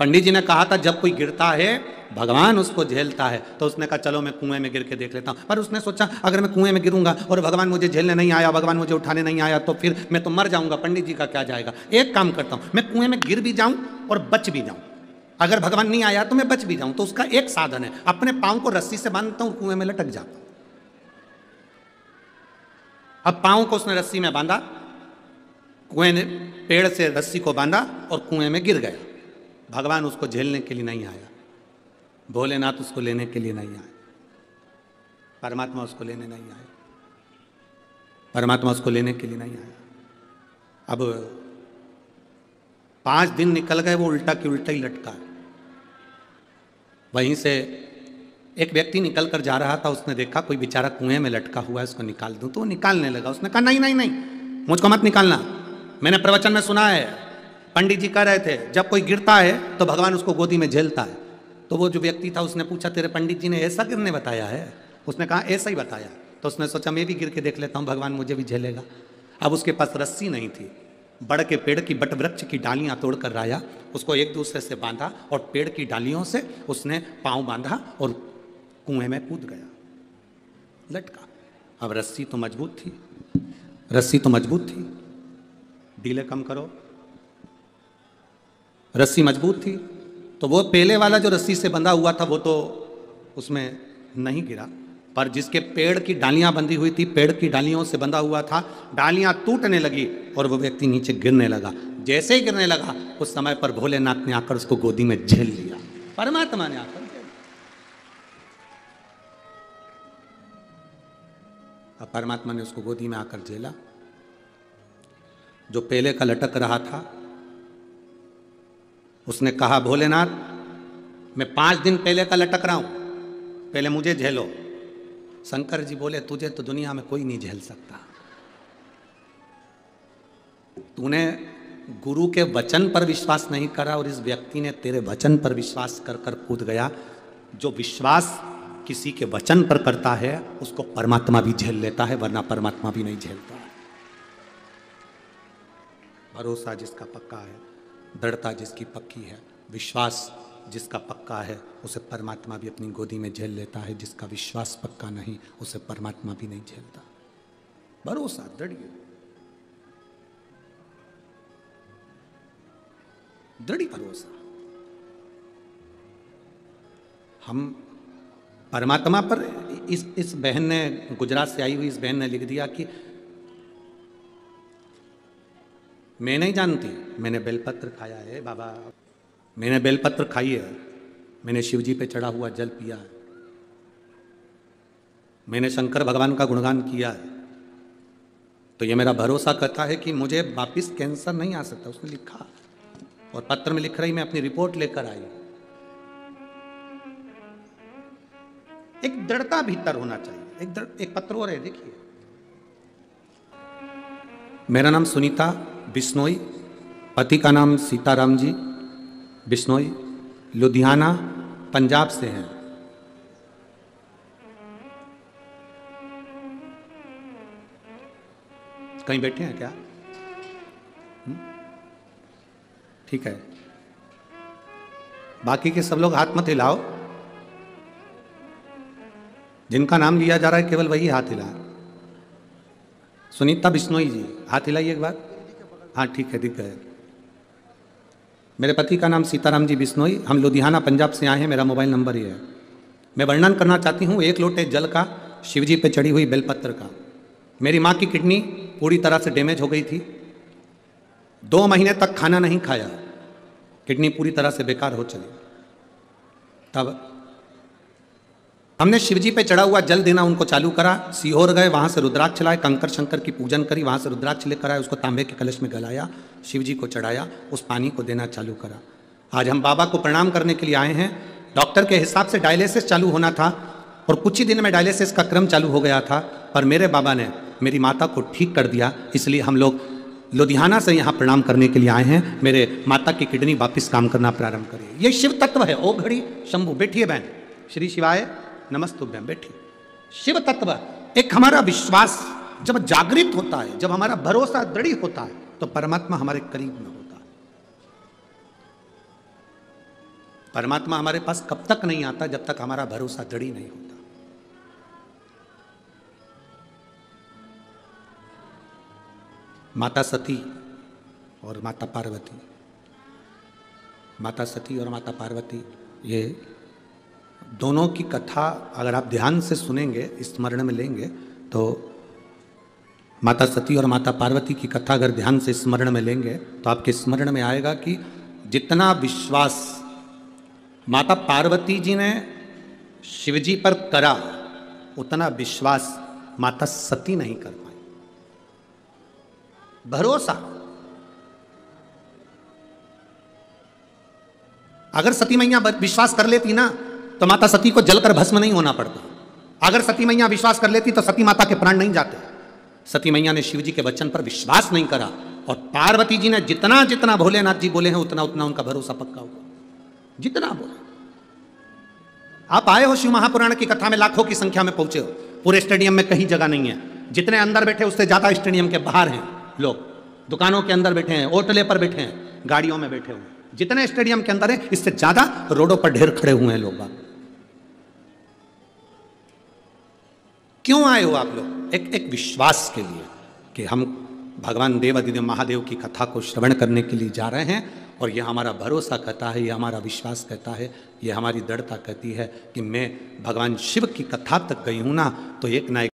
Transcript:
पंडित जी ने कहा था, जब कोई गिरता है, भगवान उसको झेलता है। तो उसने कहा, चलो मैं कुएँ में गिर के देख लेता हूँ। पर उसने सोचा, अगर मैं कुएँ में गिरूँगा और भगवान मुझे झेलने नहीं आया, भगवान मुझे उठाने नहीं आया तो फिर मैं तो मर जाऊँगा। पंडित जी का क्या जाएगा? एक काम करता हूँ, मैं कुएँ में गिर भी जाऊँ और बच भी जाऊँ। अगर भगवान नहीं आया तो मैं बच भी जाऊँ। तो उसका एक साधन है, अपने पाँव को रस्सी से बांधता हूँ, कुएँ में लटक जाता हूँ। अब पाँव को उसने रस्सी में बांधा, कुएँ ने पेड़ से रस्सी को बांधा और कुएँ में गिर गया। भगवान उसको झेलने के लिए नहीं आया। भोलेनाथ उसको लेने के लिए नहीं आए। परमात्मा उसको लेने नहीं आए। परमात्मा उसको लेने के लिए नहीं आया। अब पाँच दिन निकल गए, वो उल्टा की उल्टा ही लटका। वहीं से एक व्यक्ति निकल कर जा रहा था, उसने देखा कोई बेचारा कुएँ में लटका हुआ है, उसको निकाल दूँ तो वो निकालने लगा। उसने कहा, नहीं नहीं नहीं, मुझको मत निकालना। मैंने प्रवचन में सुना है पंडित जी कह रहे थे, जब कोई गिरता है तो भगवान उसको गोदी में झेलता है। तो वो जो व्यक्ति था, उसने पूछा, तेरे पंडित जी ने ऐसा गिरने बताया है? उसने कहा, ऐसा ही बताया। तो उसने सोचा, मैं भी गिर के देख लेता हूँ, भगवान मुझे भी झेलेगा। अब उसके पास रस्सी नहीं थी। बड़ के पेड़ की बट वृक्ष की डालियाँ तोड़कर लाया उसको एक दूसरे से बांधा और पेड़ की डालियों से उसने पाँव बांधा और कुएँ में कूद गया। लटका। अब रस्सी तो मज़बूत थी। रस्सी तो मज़बूत थी। डीले कम करो। रस्सी मज़बूत थी। तो वो पहले वाला जो रस्सी से बंधा हुआ था, वो तो उसमें नहीं गिरा। पर जिसके पेड़ की डालियाँ बंधी हुई थी, पेड़ की डालियों से बंधा हुआ था, डालियाँ टूटने लगी और वो व्यक्ति नीचे गिरने लगा। जैसे ही गिरने लगा, उस समय पर भोलेनाथ ने आकर उसको गोदी में झेल लिया। परमात्मा ने आकर अब परमात्मा ने उसको गोदी में आकर झेला। जो पहले का लटक रहा था उसने कहा, भोलेनाथ, मैं पाँच दिन पहले का लटक रहा हूँ। पहले मुझे झेलो। शंकर जी बोले, तुझे तो दुनिया में कोई नहीं झेल सकता। तूने गुरु के वचन पर विश्वास नहीं करा और इस व्यक्ति ने तेरे वचन पर विश्वास कर कर कूद गया। जो विश्वास किसी के वचन पर करता है, उसको परमात्मा भी झेल लेता है, वरना परमात्मा भी नहीं झेलता। भरोसा जिसका पक्का है। दृढ़ता जिसकी पक्की है, विश्वास जिसका पक्का है, उसे परमात्मा भी अपनी गोदी में झेल लेता है। जिसका विश्वास पक्का नहीं, उसे परमात्मा भी नहीं झेलता। भरोसा, दृढ़। दृढ़ भरोसा। हम परमात्मा पर इस इस बहन ने, गुजरात से आई हुई इस बहन ने लिख दिया कि मैं नहीं जानती। मैंने बेलपत्र खाया है, बाबा। मैंने बेलपत्र खाई है। मैंने शिव जी पे चढ़ा हुआ जल पिया है। मैंने शंकर भगवान का गुणगान किया है। तो ये मेरा भरोसा करता है कि मुझे वापिस कैंसर नहीं आ सकता, उसने लिखा। और पत्र में लिख रही, मैं अपनी रिपोर्ट लेकर आई। एक दृढ़ता भीतर होना चाहिए। एक दृढ़, एक पत्र और है, देखिए। मेरा नाम सुनीता बिश्नोई, पति का नाम सीताराम जी, बिश्नोई, लुधियाना, पंजाब से हैं। कहीं बैठे हैं क्या? हम्म? ठीक है। बाकी के सब लोग हाथ मत हिलाओ। जिनका नाम लिया जा रहा है केवल वही हाथ हिला। सुनीता बिश्नोई जी, हाथ हिलाइए एक बार। हाँ ठीक है, दिख गए मेरे पति का नाम सीताराम जी बिश्नोई। हम लुधियाना, पंजाब से आए हैं। मेरा मोबाइल नंबर ये है। मैं वर्णन करना चाहती हूँ, एक लोटे जल का, शिवजी पे चढ़ी हुई बेलपत्र का। मेरी माँ की किडनी पूरी तरह से डैमेज हो गई थी। दो महीने तक खाना नहीं खाया। किडनी पूरी तरह से बेकार हो चली। तब हमने शिवजी पे चढ़ा हुआ जल देना उनको चालू करा, सीहोर गए, वहाँ से रुद्राक्ष लाए, कंकर शंकर की पूजन करी, वहाँ से रुद्राक्ष लेकर आए, उसको तांबे के कलश में गलाया, शिवजी को चढ़ाया, उस पानी को देना चालू करा। आज हम बाबा को प्रणाम करने के लिए आए हैं। डॉक्टर के हिसाब से डायलिसिस चालू होना था और कुछ ही दिन में डायलिसिस का क्रम चालू हो गया था, पर मेरे बाबा ने मेरी माता को ठीक कर दिया, इसलिए हम लोग लुधियाना से यहाँ प्रणाम करने के लिए आए हैं। मेरे माता की किडनी वापस काम करना प्रारंभ करिए ये शिव तत्व है, ओ घड़ी, शंभु, बैठिए बहन। श्री शिवाय। नमस्तुभ्यम बैठी। शिव तत्व एक हमारा विश्वास जब जागृत होता है, जब हमारा भरोसा दृढ़ होता है तो परमात्मा हमारे करीब में होता। है परमात्मा हमारे पास कब तक नहीं आता, जब तक हमारा भरोसा दृढ़ नहीं होता। माता सती और माता पार्वती। माता सती और माता पार्वती, ये दोनों की कथा अगर आप ध्यान से सुनेंगे, स्मरण में लेंगे तो माता सती और माता पार्वती की कथा अगर ध्यान से स्मरण में लेंगे तो आपके स्मरण में आएगा कि जितना विश्वास माता पार्वती जी ने शिवजी पर करा, उतना विश्वास माता सती नहीं कर पाई। भरोसा। अगर सती मैया विश्वास कर लेती ना तो माता सती को जलकर भस्म नहीं होना पड़ता। अगर सती मैया विश्वास कर लेती तो सती माता के प्राण नहीं जाते। सती मैया ने शिव जी के वचन पर विश्वास नहीं करा और पार्वती जी ने जितना जितना भोलेनाथ जी बोले हैं, उतना उतना उनका भरोसा पक्का हुआ। जितना बोले। आप आए हो शिव महापुराण की कथा में, लाखों की संख्या में पहुँचे हो। पूरे स्टेडियम में कहीं जगह नहीं है। जितने अंदर बैठे उससे ज़्यादा स्टेडियम के बाहर हैं लोग। दुकानों के अंदर बैठे हैं, होटले पर बैठे हैं, गाड़ियों में बैठे हुए जितने स्टेडियम के अंदर है, इससे ज़्यादा रोडों पर ढेर खड़े हुए हैं लोग क्यों आए हो आप लोग? एक एक विश्वास के लिए कि हम भगवान देव अधिदेव महादेव की कथा को श्रवण करने के लिए जा रहे हैं और यह हमारा भरोसा कहता है यह हमारा विश्वास कहता है यह हमारी दृढ़ता कहती है कि मैं भगवान शिव की कथा तक गई हूँ ना तो एक ना एक